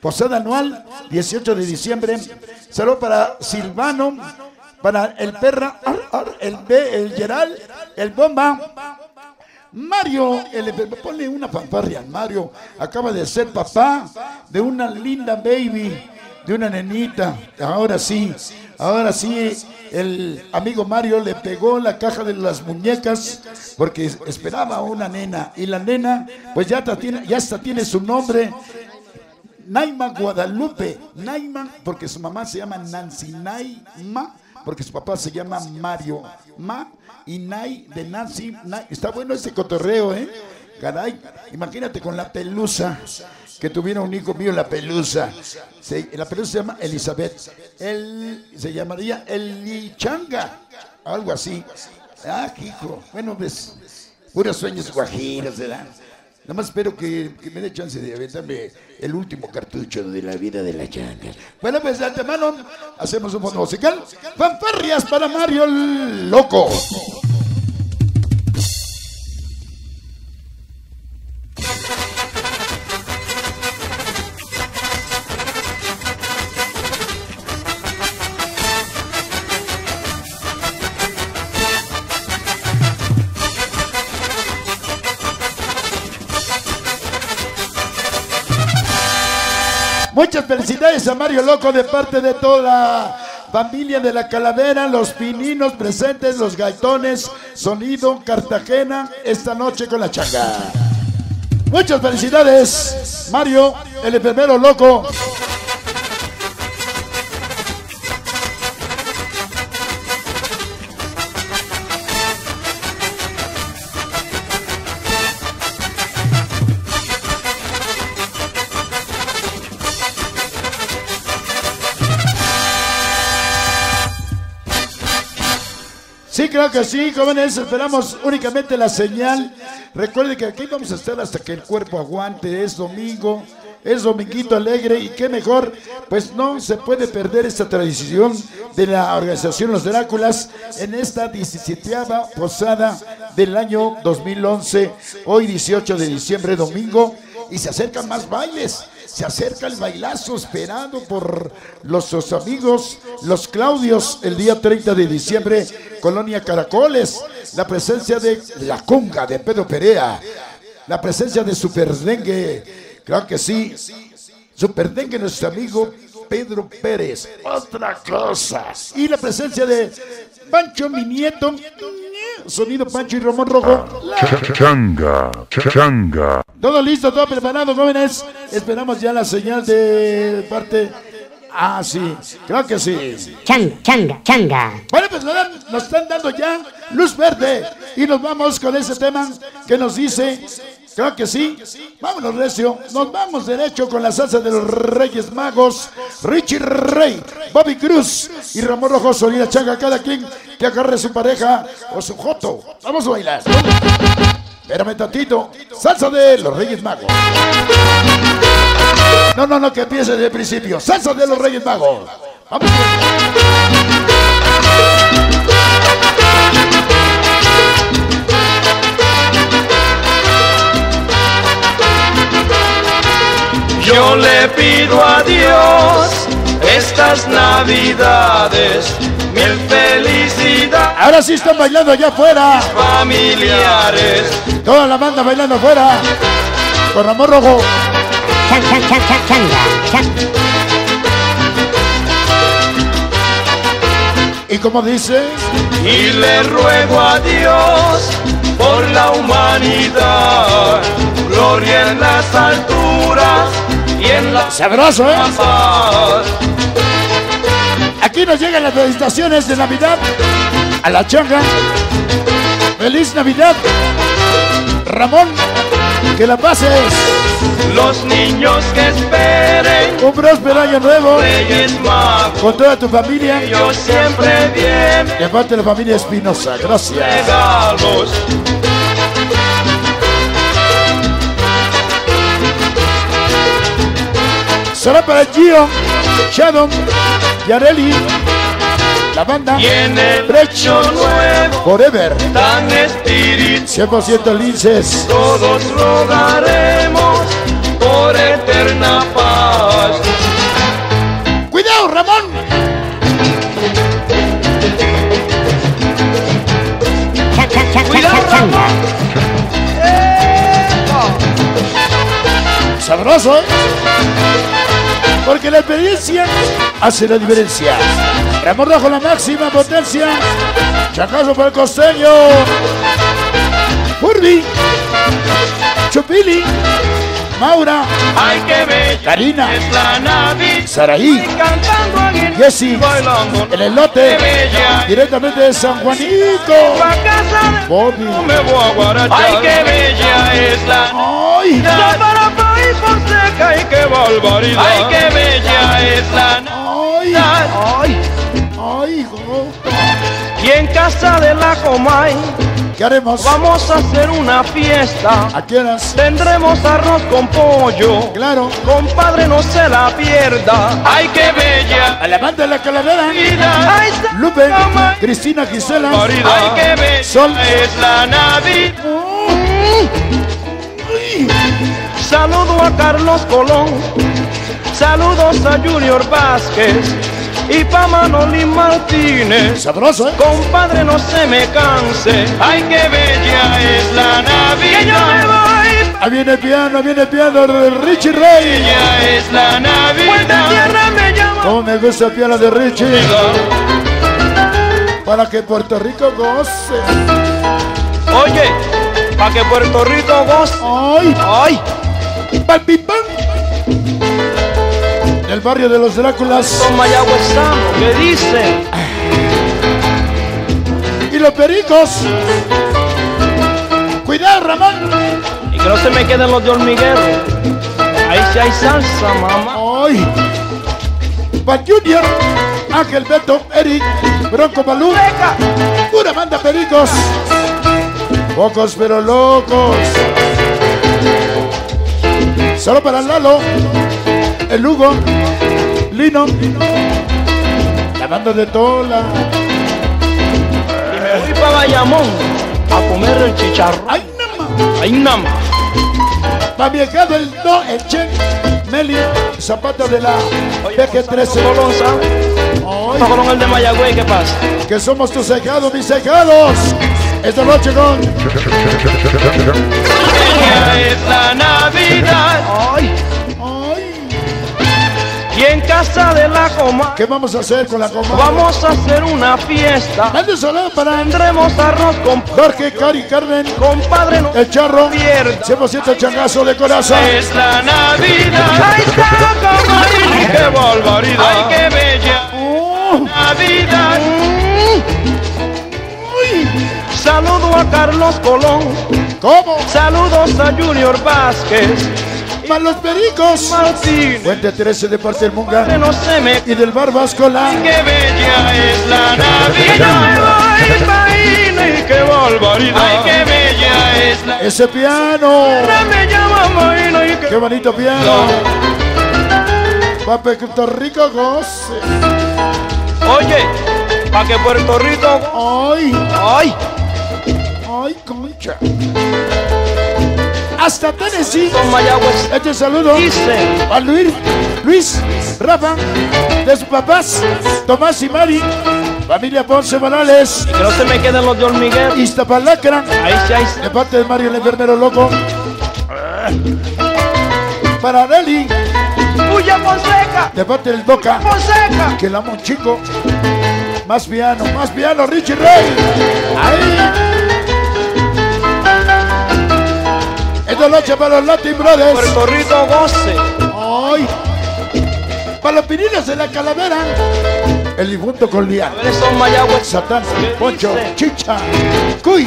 Posada anual, 18 de diciembre. Saludo para Silvano, para el Perra, el B, el Geral, el Bomba. Mario, el, ponle una fanfarria. Mario acaba de ser papá de una linda baby, de una nenita. Ahora sí, ahora sí, el amigo Mario le pegó la caja de las muñecas porque esperaba una nena. Y la nena, pues ya, tiene, ya hasta tiene su nombre. Naima Guadalupe. Naima, porque su mamá se llama Nancy Naima, porque su papá se llama Mario Ma y Nay de Nancy. Está bueno ese cotorreo, ¿eh? Caray, imagínate con la pelusa que tuviera un hijo mío, la pelusa. la pelusa se llama Elizabeth. Él se llamaría Elichanga, algo así. Ah, hijo. Bueno, pues, puros sueños guajiros, ¿verdad? Nada más espero que, me dé chance de aventarme el último cartucho de la vida de la changa. Bueno, pues de antemano hacemos un fondo musical. Fanfarrias para Mario Loco. Muchas felicidades a Mario Loco de parte de toda la familia de la Calavera, los pininos presentes, los gaitones, sonido Cartagena, esta noche con la changa. Muchas felicidades, Mario, el enfermero loco. Sí, creo que sí, jóvenes. Esperamos únicamente la señal. Recuerden que aquí vamos a estar hasta que el cuerpo aguante. Es domingo, es dominguito alegre y qué mejor, pues no se puede perder esta tradición de la organización Los Dráculas en esta 17 posada del año 2011, hoy 18 de diciembre, domingo, y se acercan más bailes. Se acerca el bailazo esperado por los, amigos, los Claudios, el día 30 de diciembre, Colonia Caracoles. La presencia de la conga de Pedro Perea. La presencia de Superdengue. Creo que sí. Superdengue, nuestro amigo Pedro Pérez. Otra cosa. Y la presencia de Pancho, mi nieto. Sonido Pancho y Ramón Rojo. Changa, changa. Todo listo, todo preparado, jóvenes. Esperamos ya la señal de parte. Ah, sí, creo que sí. Changa, changa, changa. Bueno, pues nos están dando ya luz verde. Y nos vamos con ese tema que nos dice Creo que sí. Vámonos, Recio. Nos vamos derecho con la salsa de los Reyes Magos. Richie Rey, Bobby Cruz y Ramón Rojo Solina Changa. Cada quien que agarre su pareja o su joto. Vamos a bailar. Espérame tantito. Salsa de los Reyes Magos. No, no, no, que empiece desde el principio. Salsa de los Reyes Magos. Vamos. Yo le pido a Dios estas navidades mil felicidad. Ahora sí están bailando allá afuera. Familiares. Toda la banda bailando afuera. Con Ramón Rojo. ¿Y como dice? Y le ruego a Dios por la humanidad, gloria en las alturas la Sabroso, ¿eh? Aquí nos llegan las felicitaciones de Navidad a la changa. ¡Feliz Navidad! Ramón, que la pases. Los niños que esperen un próspero año nuevo Magos, con toda tu familia. Yo siempre bien. De parte de la familia Espinosa. Gracias. Regalos. Será para Gio, Shadow, Yareli, la banda, Y en el Brecho nuevo, Forever, tan espíritu, 100% linces. todos rogaremos por eterna paz. Cuidado, Ramón. Cuidado, changa. Sabroso, ¿eh? Porque la experiencia hace la diferencia. Ramón Rojo, la máxima potencia. Chacazo para el costeño. Furby. Chupili. Maura. Ay, qué bella Karina. es la Navidad. Saraí. Jessy. El elote. Directamente de San Juanito. Bobby. me voy a guarachar. Ay, qué barbaridad. Ay, qué bella es la ¡Ay! Navidad. ¡Ay! ¡Ay, hijo! Y en casa de la Comay ¿Qué haremos? vamos a hacer una fiesta. ¿A qué horas? Tendremos arroz con pollo. Claro. Compadre, no se la pierda. Ay, qué bella A la banda de la calavera. Ay, Lupe. Comay. Cristina Gisela. Barbaridad. Ay, qué bella Sol. es la Navidad. Saludo a Carlos Colón. Saludos a Junior Vázquez. Y pa' Manoli Martínez. Sabroso, ¿eh? Compadre, no se me canse. Ay, qué bella es la Navidad. Que yo me voy. Ahí viene el piano, viene el piano de Richie Rey. Bella es la Navidad. Puerta tierra me llama. Cómo me gusta el piano de Richie. Para que Puerto Rico goce. Oye, pa' que Puerto Rico goce. ¡Ay! Ay, ¡Pam, pim, pam! El barrio de los Dráculas. mayagüezanos que dicen. Y los pericos. Cuidado, Ramón. Y que no se me queden los de hormiguero. Ahí sí hay salsa, mamá. ¡Ay! Pat Junior. Ángel Beto, Eric, Bronco Balú. Pura banda pericos. Pocos pero locos. Solo para Lalo. El Hugo. Lino. La banda de Tola. Y me voy para Bayamón a comer el chicharrón. ¡Ay! Ahí nada más. Va viejado el no, el Chen, Meli, Zapata de la PG13. Colón, ¿sabes? Ay, Colón el de Mayagüey, ¿qué pasa? que somos tus cejados, mis cejados. Esta noche con es la Navidad. Ay. Ay, Y en casa de la coma ¿qué vamos a hacer con la comadre? vamos a hacer una fiesta. Mande saludos para Tendremos arroz con Jorge, Cari, Carmen, compadre, no el charro, pierda. 100% changazo de corazón. Es la Navidad. Ahí está, comadre. ¡Qué barbaridad! ¡Ay, qué bella Oh, Navidad! Saludo a Carlos Colón. ¿Cómo? Saludos a Junior Vázquez. Para los pericos. Martín. Fuente 13 de Que Munga no se me y del Barbascola. ¡Qué bella es la Navidad! ¡Ay, vaina y qué barbaridad! ¡Ay, qué bella es la Ese piano. me llama y Qué qué bonito piano. Para Puerto Rico goce. Oye, pa' que Puerto Rico... Ay, ¡Ay! Hasta Tennessee. Este saludo a Luis, Luis, Rafa, de sus papás, Tomás y Mari, familia Ponce Morales, Que no se me queden los de hormiguero. Iztapalacra, Ahí sí hay... de parte de Mario el enfermero loco. Para Areli, ¡Puya Fonseca! de parte del Doca, ¡Fonseca! que la amo chico. Más piano, más piano, Richie Rey. Ahí. Esta noche para los Latin Brothers. Puerto Rico goce. ¡Ay! Para los pininos de la calavera. El difunto con Lian. A ver, son Mayagüez. Satán, ¿Qué Poncho? Chicha, Cuy,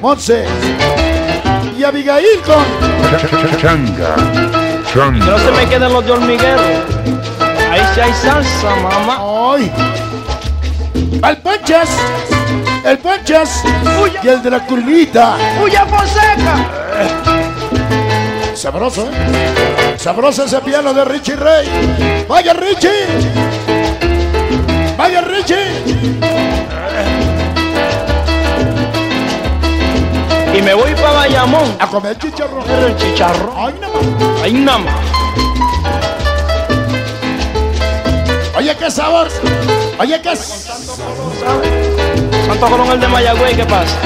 Monse y Abigail con Changa. Que no Changa. se me queden los de hormiguero. Ahí sí hay salsa, mamá. ¡Ay! Al Ponchas, el Ponchas y el de la curvita. ¡Puya Fonseca! Sabroso, ¿eh? Sabroso ese piano de Richie Rey. ¡Vaya Richie! ¡Vaya Richie! Y me voy para Bayamón A comer chicharrón. el chicharrón. ¡Ay, no más! Ahí nada más. Oye, qué sabor. Oye, qué. Santo Colón el de Mayagüey, ¿qué pasa?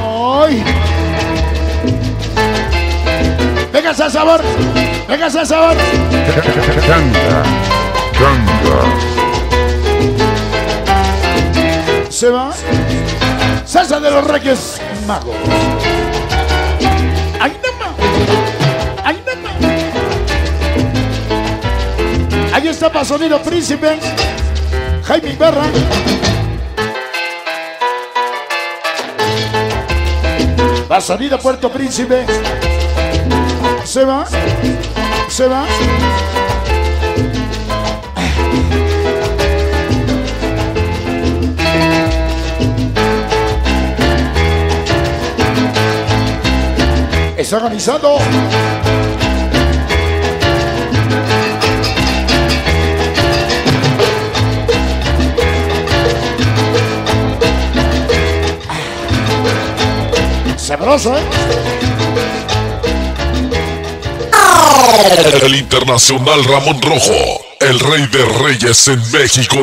Ay. Venga ese sabor. Venga ese sabor. Changa. Changa. Se va. Salsa de los Reyes Magos. Ahí nomás. Ahí nomás. Ahí está para Sonido Príncipe. Jaime Berra. Va Sonido Puerto Príncipe. Se va. Se va. Está organizado. Sabroso, ¿eh? El internacional Ramón Rojo, el rey de reyes en México.